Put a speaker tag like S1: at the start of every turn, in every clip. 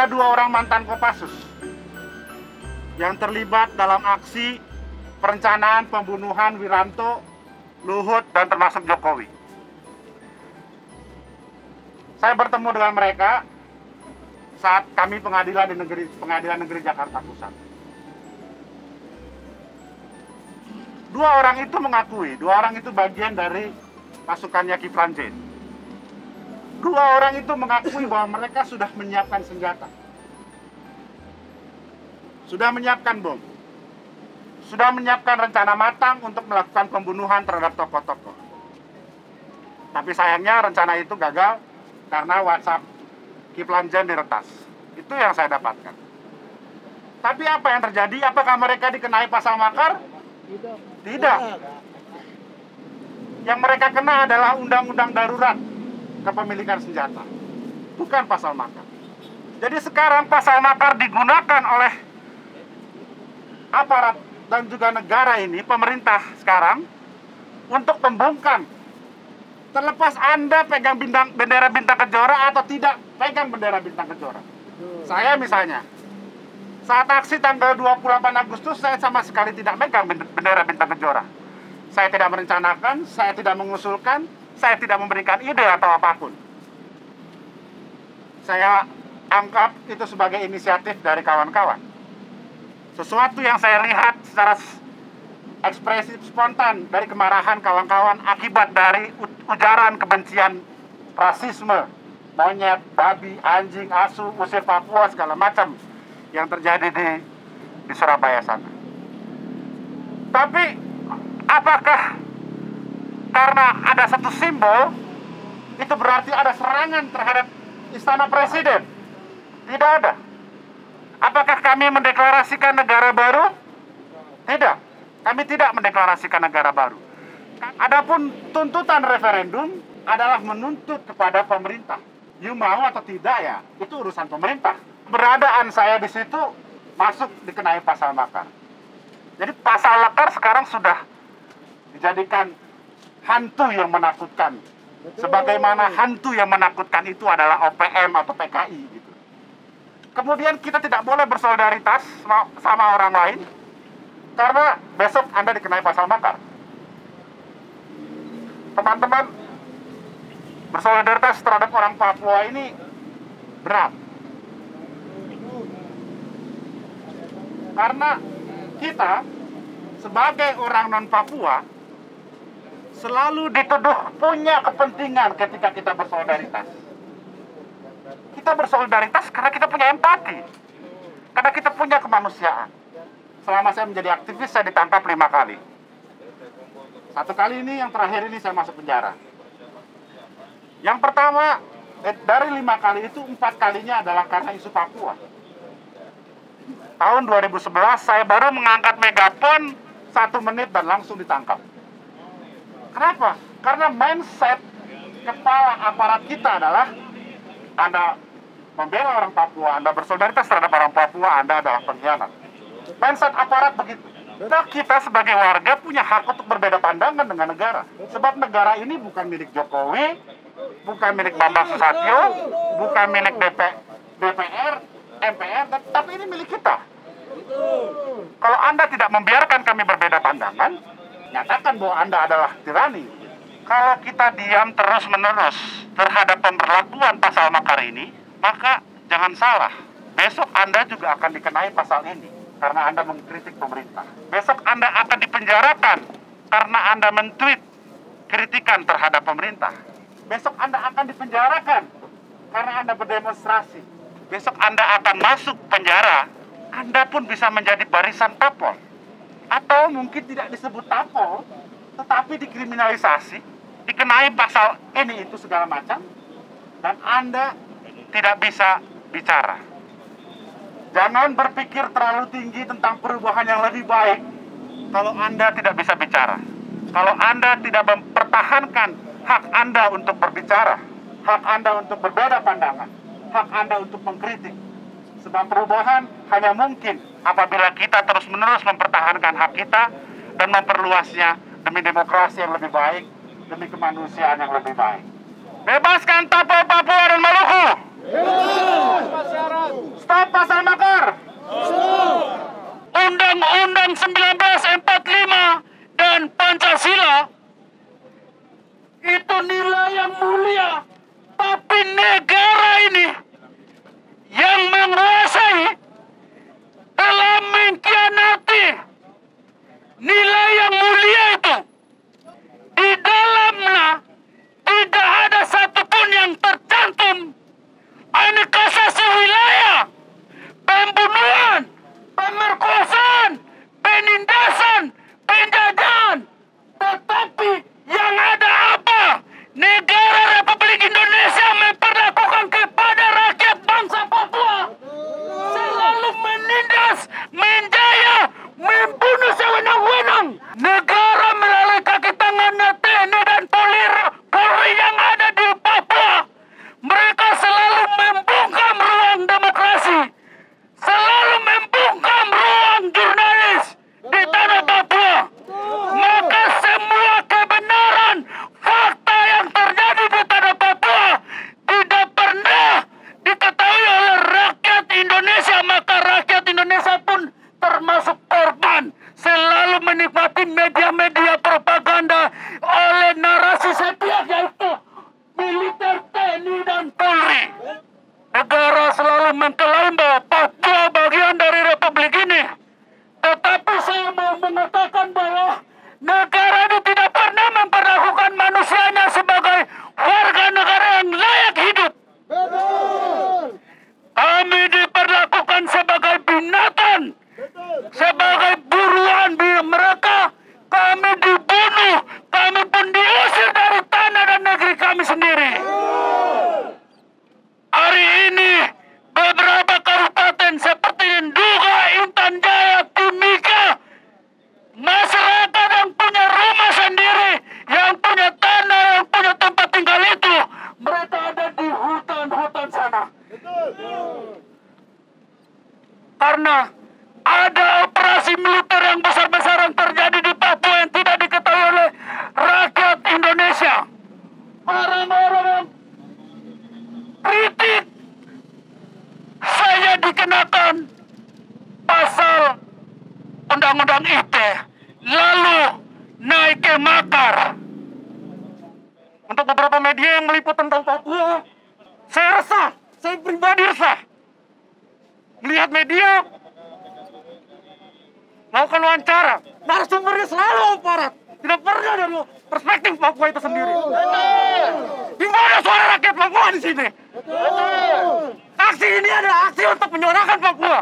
S1: ada dua orang mantan Kopassus yang terlibat dalam aksi perencanaan pembunuhan Wiranto, Luhut, dan termasuk Jokowi. Saya bertemu dengan mereka saat kami pengadilan di negeri pengadilan negeri Jakarta Pusat. Dua orang itu mengakui, dua orang itu bagian dari pasukannya Kiflan Zain. Dua orang itu mengakui bahwa mereka sudah menyiapkan senjata. Sudah menyiapkan bom. Sudah menyiapkan rencana matang untuk melakukan pembunuhan terhadap tokoh-tokoh. Tapi sayangnya rencana itu gagal karena WhatsApp Kiflan Zain diretas. Itu yang saya dapatkan. Tapi apa yang terjadi? Apakah mereka dikenai pasal makar? Tidak. Yang mereka kena adalah undang-undang darurat kepemilikan senjata. Bukan pasal makar. Jadi sekarang pasal makar digunakan oleh aparat dan juga negara ini, pemerintah sekarang untuk membungkam terlepas Anda pegang bintang bendera bintang kejora atau tidak pegang bendera bintang kejora. Saya misalnya, saat aksi tanggal 28 Agustus saya sama sekali tidak megang bendera bintang kejora. Saya tidak merencanakan, saya tidak mengusulkan, saya tidak memberikan ide atau apa pun. Saya anggap itu sebagai inisiatif dari kawan-kawan. Sesuatu yang saya lihat secara ekspresi spontan dari kemarahan kawan-kawan akibat dari ujaran kebencian rasisme, monyet, babi, anjing, asu, usir Papua segala macam yang terjadi di di Surabaya sana. Tapi apakah karena ada satu simbol itu berarti ada serangan terhadap istana presiden? Tidak ada. Apakah kami mendeklarasikan negara baru? Tidak. Kami tidak mendeklarasikan negara baru. Adapun tuntutan referendum adalah menuntut kepada pemerintah. You mau atau tidak ya, itu urusan pemerintah. Beradaan saya di situ masuk dikenai pasal makar. Jadi pasal makar sekarang sudah dijadikan hantu yang menakutkan. Sebagaimana hantu yang menakutkan itu adalah OPM atau PKI gitu. Kemudian kita tidak boleh bersolidaritas sama, orang lain karena besok Anda dikenai pasal makar. Teman-teman, bersolidaritas terhadap orang Papua ini berat. Karena kita sebagai orang non Papua selalu dituduh punya kepentingan ketika kita bersolidaritas. Kita bersolidaritas karena kita punya empati. Karena kita punya kemanusiaan. Selama saya menjadi aktivis, saya ditangkap lima kali. Satu kali ini, yang terakhir ini saya masuk penjara. Yang pertama, eh, dari lima kali itu, empat kalinya adalah karena isu Papua. Tahun 2011, saya baru mengangkat megapon satu menit dan langsung ditangkap. Kenapa? Karena mindset kepala aparat kita adalah Anda membela orang Papua, Anda bersolidaritas terhadap orang Papua, Anda adalah pengkhianat. Mindset aparat begitu. Nah, kita sebagai warga punya hak untuk berbeda pandangan dengan negara. Sebab negara ini bukan milik Jokowi, bukan milik Bambang Susatyo, bukan milik DP, DPR, MPR, tapi ini milik kita. Kalau Anda tidak membiarkan kami berbeda pandangan, nyatakan bahwa Anda adalah tirani. Kalau kita diam terus-menerus terhadap pemberlakuan pasal makar ini, maka jangan salah, besok Anda juga akan dikenai pasal ini karena Anda mengkritik pemerintah. Besok Anda akan dipenjarakan karena Anda mentweet kritikan terhadap pemerintah. Besok Anda akan dipenjarakan karena Anda berdemonstrasi. Besok Anda akan masuk penjara, Anda pun bisa menjadi barisan tapol. Atau mungkin tidak disebut tapol, tetapi dikriminalisasi, dikenai pasal ini itu segala macam, dan Anda tidak bisa bicara. Jangan berpikir terlalu tinggi tentang perubahan yang lebih baik kalau Anda tidak bisa bicara. Kalau Anda tidak mempertahankan hak Anda untuk berbicara, hak Anda untuk berbeda pandangan, hak Anda untuk mengkritik. Sebab perubahan hanya mungkin apabila kita terus-menerus mempertahankan hak kita dan memperluasnya demi demokrasi yang lebih baik, demi kemanusiaan yang lebih baik. Bebaskan Papua, Papua dan Maluku!
S2: Stop pasal makar. Undang-Undang 1945 dan Pancasila itu nilai yang mulia, tapi negara ini yang menguasai telah mengkhianati nilai yang से मनी मणिपाती media media ada operasi militer yang besar-besaran terjadi di Papua yang tidak diketahui oleh rakyat Indonesia. Orang-orang kritik. Saya dikenakan pasal undang-undang ITE lalu naik ke makar. Untuk beberapa media yang meliput tentang Papua saya resah saya pribadi resah. Melihat media melakukan wawancara narasumbernya selalu aparat. Tidak pernah dari perspektif Papua itu sendiri. Di mana suara rakyat Papua di sini? Aksi ini adalah aksi untuk menyuarakan Papua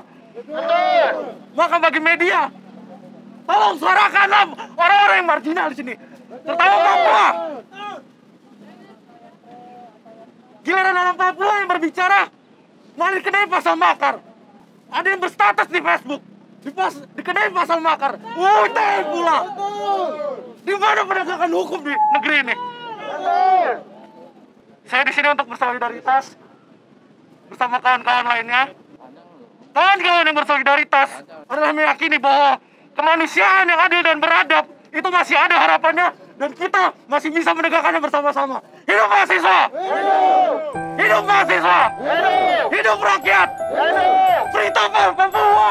S2: maka bagi media tolong suarakanlah orang-orang yang marginal di sini. Terutama Papua giliran orang Papua yang berbicara malah dikenai pasal makar. Ada yang berstatus di Facebook di pas, dikenai pasal makar UITE pula di mana penegakan hukum di negeri ini saya di sini untuk bersolidaritas bersama kawan-kawan lainnya kawan-kawan yang bersolidaritas adalah meyakini bahwa kemanusiaan yang adil dan beradab itu masih ada harapannya dan kita masih bisa menegakkannya bersama-sama. Hidup mahasiswa! Hidup mahasiswa! Hidup rakyat! Free Papua!